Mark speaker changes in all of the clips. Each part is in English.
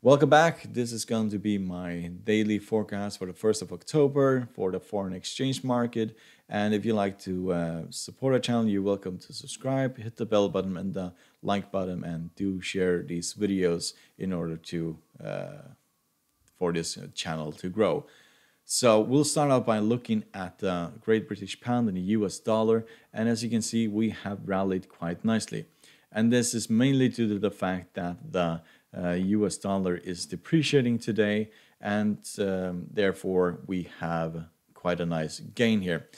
Speaker 1: Welcome back. This is going to be my daily forecast for the 1st of October for the foreign exchange market. And if you like to uh, support our channel, you're welcome to subscribe, hit the bell button and the like button, and do share these videos in order to uh, for this uh, channel to grow. So we'll start out by looking at the Great British Pound and the US dollar. And as you can see, we have rallied quite nicely. And this is mainly due to the fact that the US dollar is depreciating today and um, therefore we have quite a nice gain here.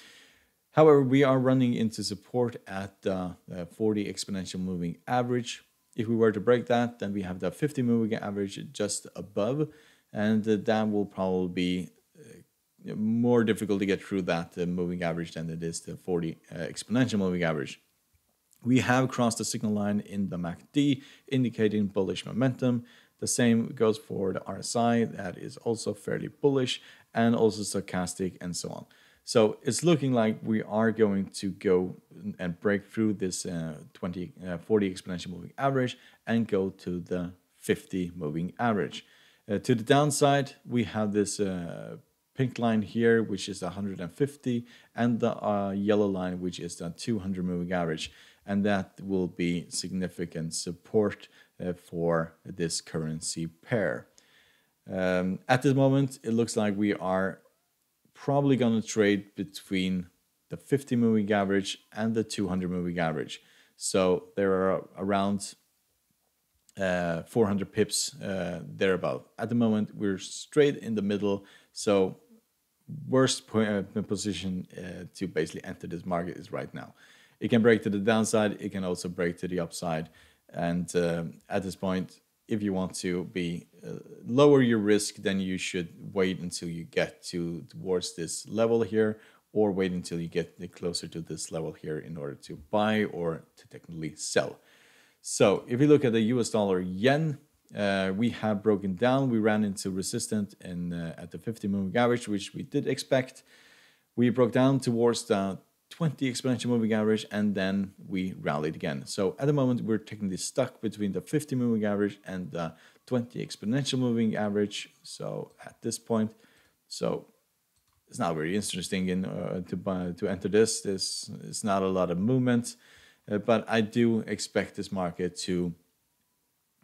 Speaker 1: However, we are running into support at the uh, 40 exponential moving average. If we were to break that, then we have the 50 moving average just above, and uh, that will probably be uh, more difficult to get through that uh, moving average than it is the 40 uh, exponential moving average. We have crossed the signal line in the MACD, indicating bullish momentum. The same goes for the RSI, that is also fairly bullish, and also stochastic and so on. So it's looking like we are going to go and break through this uh, 20, uh, 40 exponential moving average and go to the 50 moving average. Uh, to the downside, we have this uh, pink line here, which is 150, and the uh, yellow line, which is the 200 moving average and that will be significant support uh, for this currency pair. Um, at this moment, it looks like we are probably going to trade between the 50 moving average and the 200 moving average. So there are around uh, 400 pips uh, thereabout. At the moment, we're straight in the middle. So worst point, uh, position uh, to basically enter this market is right now. It can break to the downside. It can also break to the upside. And uh, at this point, if you want to be uh, lower your risk, then you should wait until you get to towards this level here, or wait until you get closer to this level here in order to buy or to technically sell. So if you look at the US dollar yen, uh, we have broken down. We ran into resistance in uh, at the 50 moving average, which we did expect. We broke down towards the 20 exponential moving average and then we rallied again. So at the moment we're technically stuck between the 50 moving average and the 20 exponential moving average. So at this point, so it's not very interesting in uh, to buy, to enter this. There's it's not a lot of movement, uh, but I do expect this market to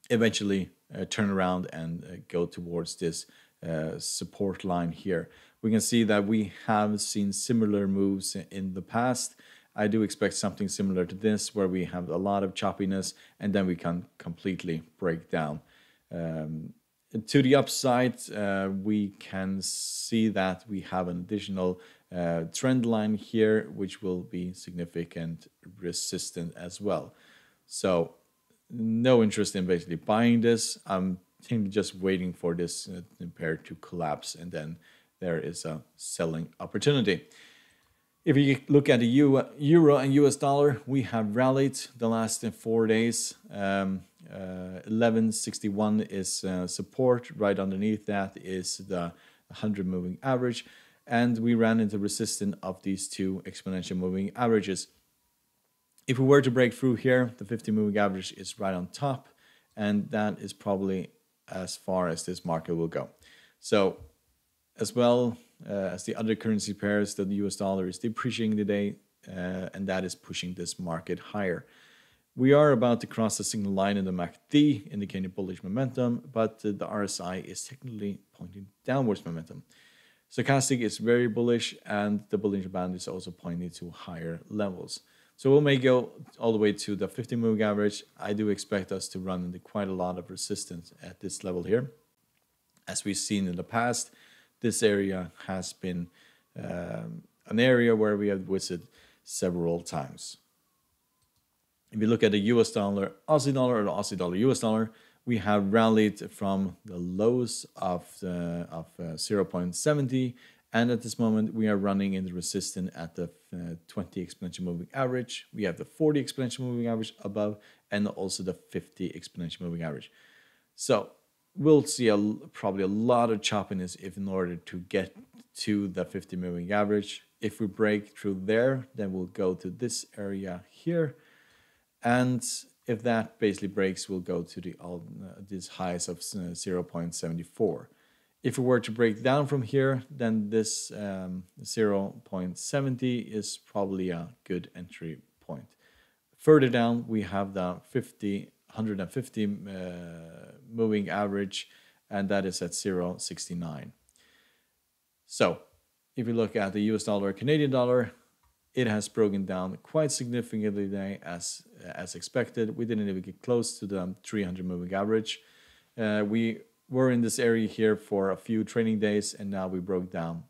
Speaker 1: eventually uh, turn around and uh, go towards this uh, support line here we can see that we have seen similar moves in the past. I do expect something similar to this, where we have a lot of choppiness and then we can completely break down. Um, to the upside, uh, we can see that we have an additional uh, trend line here, which will be significant resistant as well. So no interest in basically buying this. I'm just waiting for this uh, pair to collapse and then there is a selling opportunity. If you look at the euro and US dollar, we have rallied the last four days. Um, uh, 1161 is uh, support. Right underneath that is the 100 moving average. And we ran into resistance of these two exponential moving averages. If we were to break through here, the 50 moving average is right on top. And that is probably as far as this market will go. So as well uh, as the other currency pairs, the US dollar is depreciating today, uh, and that is pushing this market higher. We are about to cross the signal line in the MACD, indicating bullish momentum, but the RSI is technically pointing downwards momentum. Stochastic is very bullish, and the Bollinger Band is also pointing to higher levels. So we may go all the way to the 50 moving average. I do expect us to run into quite a lot of resistance at this level here. As we've seen in the past, this area has been um, an area where we have visited several times. If you look at the US dollar, Aussie dollar, or the Aussie dollar, US dollar, we have rallied from the lows of, uh, of uh, 0.70 and at this moment we are running in the resistance at the uh, 20 exponential moving average. We have the 40 exponential moving average above and also the 50 exponential moving average. So we'll see a, probably a lot of choppiness if in order to get to the 50 moving average. If we break through there, then we'll go to this area here. And if that basically breaks, we'll go to the uh, these highs of uh, 0.74. If we were to break down from here, then this um, 0.70 is probably a good entry point. Further down, we have the 50, 150 uh, moving average, and that is at 0.69. So if you look at the US dollar, Canadian dollar, it has broken down quite significantly today as as expected. We didn't even get close to the 300 moving average. Uh, we were in this area here for a few training days and now we broke down.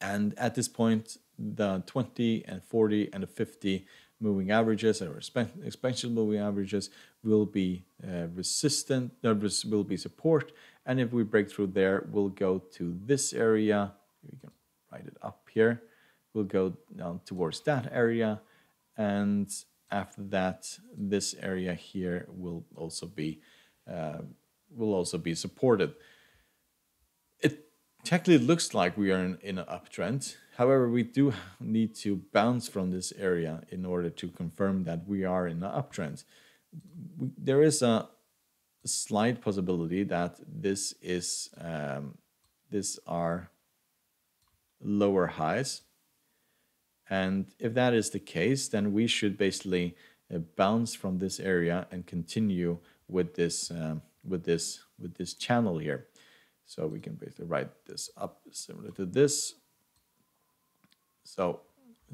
Speaker 1: And at this point, the 20 and 40 and the 50 moving averages or exponential moving averages will be uh, resistant, uh, will be support. And if we break through there, we'll go to this area. We can write it up here We'll go down towards that area and after that this area here will also be uh, will also be supported. It technically looks like we are in, in an uptrend. However we do need to bounce from this area in order to confirm that we are in an uptrend. We, there is a slight possibility that this is um, this are lower highs. And if that is the case, then we should basically uh, bounce from this area and continue with this um, with this with this channel here. So we can basically write this up similar to this. So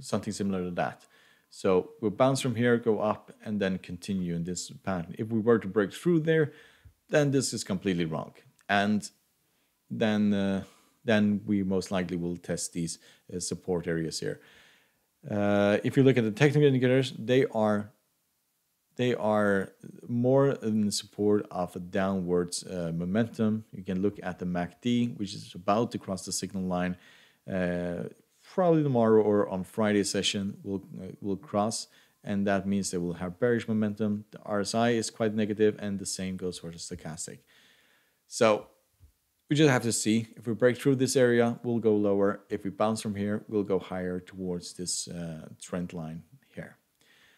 Speaker 1: something similar to that. So we'll bounce from here, go up, and then continue in this pattern. If we were to break through there, then this is completely wrong. And then uh, then we most likely will test these uh, support areas here. Uh, if you look at the technical indicators, they are they are more in support of a downwards uh, momentum. You can look at the MACD, which is about to cross the signal line. Uh, probably tomorrow or on Friday session will uh, will cross, and that means they will have bearish momentum. The RSI is quite negative, and the same goes for the stochastic. So we just have to see. If we break through this area, we'll go lower. If we bounce from here, we'll go higher towards this uh, trend line.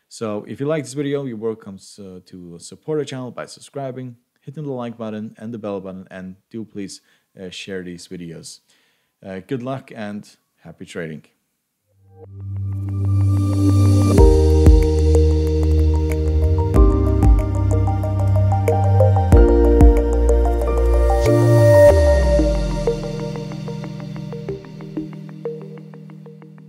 Speaker 1: So if you like this video, you're welcome uh, to support our channel by subscribing, hitting the like button and the bell button, and do please uh, share these videos. Uh, good luck and happy trading.